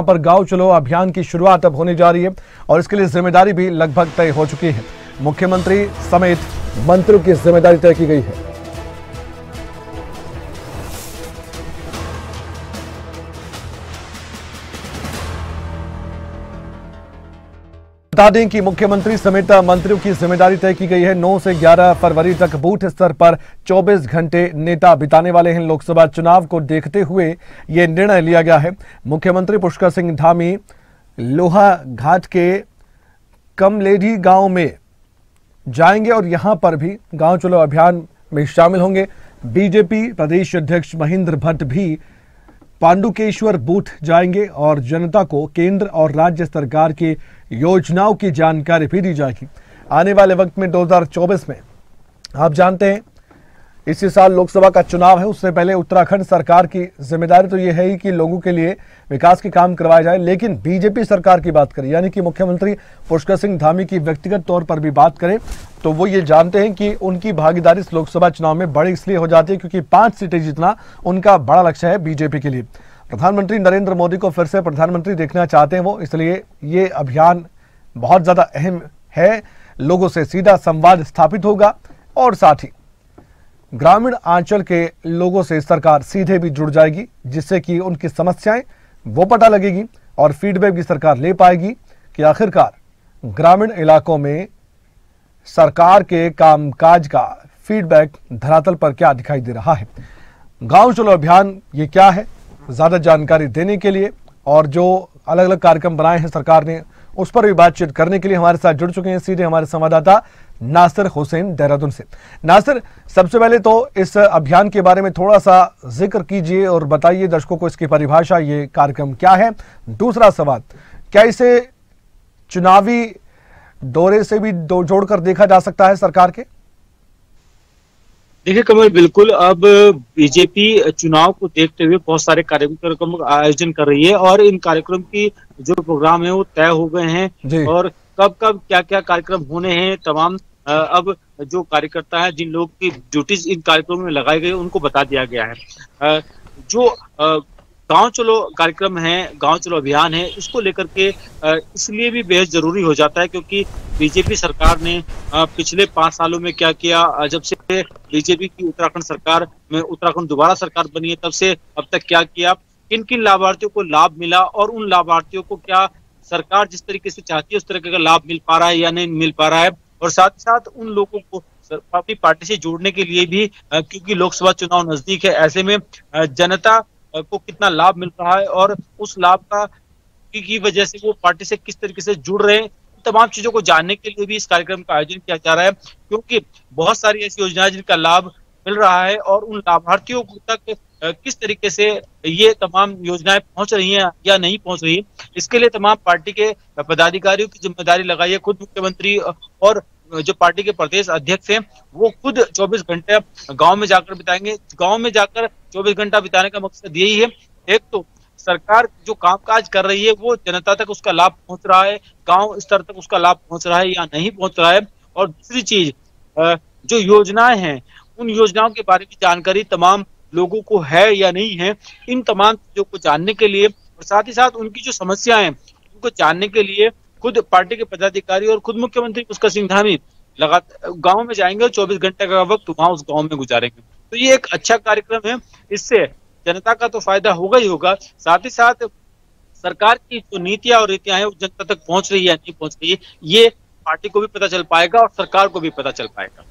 पर गाँव चलो, अभियान की शुरुआत अब होने जा रही है और इसके लिए ज़िम्मेदारी भी लगभग तय हो चुकी है। मुख्यमंत्री समेत मंत्रियों की ज़िम्मेदारी तय की गई है। बता दें कि मुख्यमंत्री समेत मंत्रियों की ज़िम्मेदारी तय की गई है। 9 से 11 फरवरी तक बूथ स्तर पर 24 घंटे नेता बिताने वाले हैं। लोकसभा चुनाव को देखते हुए यह निर्णय लिया गया है। मुख्यमंत्री पुष्कर सिंह धामी लोहा घाट के कमलेढ़ी गाँव में जाएँगे और यहाँ पर भी गाँव चलो अभियान में शामिल होंगे। बीजेपी प्रदेश अध्यक्ष महेंद्र भट्ट भी पांडुकेश्वर बूथ जाएँगे और जनता को केंद्र और राज्य सरकार की योजनाओं की जानकारी भी दी जाएगी। आने वाले वक्त में 2024 में आप जानते हैं इसी साल लोकसभा का चुनाव है, उससे पहले उत्तराखंड सरकार की ज़िम्मेदारी तो ये है ही कि लोगों के लिए विकास के काम करवाए जाए, लेकिन बीजेपी सरकार की बात करें, यानी कि मुख्यमंत्री पुष्कर सिंह धामी की व्यक्तिगत तौर पर भी बात करें तो वो ये जानते हैं कि उनकी भागीदारी इस लोकसभा चुनाव में बड़ी इसलिए हो जाती है क्योंकि पाँच सीटें जीतना उनका बड़ा लक्ष्य है बीजेपी के लिए। प्रधानमंत्री नरेंद्र मोदी को फिर से प्रधानमंत्री देखना चाहते हैं वो, इसलिए ये अभियान बहुत ज़्यादा अहम है, लोगों से सीधा संवाद स्थापित होगा, और साथ ही ग्रामीण आंचल के लोगों से सरकार सीधे भी जुड़ जाएगी, जिससे कि उनकी समस्याएँ वो पता लगेगी और फीडबैक भी सरकार ले पाएगी कि आखिरकार ग्रामीण इलाकों में सरकार के कामकाज का फीडबैक धरातल पर क्या दिखाई दे रहा है। गाँव चलो अभियान ये क्या है, ज़्यादा जानकारी देने के लिए और जो अलग अलग कार्यक्रम बनाए हैं सरकार ने, उस पर भी बातचीत करने के लिए हमारे साथ जुड़ चुके हैं। सीधे हमारे संवाददाता नासिर हुसैन देहरादून से। नासिर सबसे पहले तो इस अभियान के बारे में थोड़ा सा ज़िक्र कीजिए और बताइए दर्शकों को इसकी परिभाषा ये कार्यक्रम क्या है। दूसरा सवाल क्या इसे चुनावी दौरे से भी जोड़कर देखा जा सकता है सरकार के? देखिए कमल बिल्कुल अब बीजेपी चुनाव को देखते हुए बहुत सारे कार्यक्रम का आयोजन कर रही है और इन कार्यक्रम की जो प्रोग्राम है वो तय हो गए हैं और कब कब क्या क्या कार्यक्रम होने हैं तमाम अब जो कार्यकर्ता है, जिन लोगों की ड्यूटीज़ इन कार्यक्रमों में लगाई गई, उनको बता दिया गया है। जो गाँव चलो कार्यक्रम है, गाँव चलो अभियान है इसको लेकर के इसलिए भी बेहद ज़रूरी हो जाता है क्योंकि बीजेपी सरकार ने पिछले पाँच सालों में क्या किया जब से बीजेपी की उत्तराखंड सरकार में उत्तराखंड दोबारा सरकार बनी है, तब से अब तक क्या किया किन किन लाभार्थियों को लाभ मिला और उन लाभार्थियों को क्या सरकार जिस तरीके से चाहती है, उस तरीके का लाभ मिल पा रहा है या नहीं मिल पा रहा है और साथ ही साथ उन लोगों को अपनी पार्टी से जोड़ने के लिए भी क्योंकि लोकसभा चुनाव नज़दीक है, ऐसे में जनता को कितना लाभ मिल रहा है और उस लाभ का, की वजह से वो पार्टी से किस तरीके से जुड़ रहे हैं तमाम चीज़ों को जानने के लिए भी इस कार्यक्रम का आयोजन किया जा रहा है, क्योंकि बहुत सारी ऐसी योजनाएँ जिनका लाभ मिल रहा है और उन लाभार्थियों तक किस तरीके से ये तमाम योजनाएँ पहुँच रही हैं या नहीं पहुँच रही इसके लिए तमाम पार्टी के पदाधिकारियों की ज़िम्मेदारी लगाई है, खुद मुख्यमंत्री और जो पार्टी के प्रदेश अध्यक्ष हैं, वो खुद 24 घंटे गाँव में जाकर बिताएँगे। गाँव में जाकर 24 घंटा बिताने का मकसद यही है। एक तो सरकार जो कामकाज कर रही है, वो जनता तक उसका लाभ पहुँच रहा है, गाँव स्तर तक उसका लाभ पहुँच रहा है या नहीं पहुँच रहा है। और दूसरी चीज़ जो योजनाएँ हैं, उन योजनाओं के बारे में जानकारी तमाम लोगों को है या नहीं है, इन तमाम चीज़ों को जानने के लिए और साथ ही साथ उनकी जो समस्याएँ उनको जानने के लिए खुद पार्टी के पदाधिकारी और खुद मुख्यमंत्री पुष्कर सिंह धामी लगातार गाँव में जाएँगे और चौबीस घंटे का वक्त वहाँ उस गाँव में गुजारेंगे। तो ये एक अच्छा कार्यक्रम है। इससे जनता का तो फ़ायदा होगा ही होगा। साथ ही साथ सरकार की जो नीतियाँ और रीतियाँ हैं, वो जनता तक पहुँच रही है नहीं पहुँच रही है, ये पार्टी को भी पता चल पाएगा और सरकार को भी पता चल पाएगा।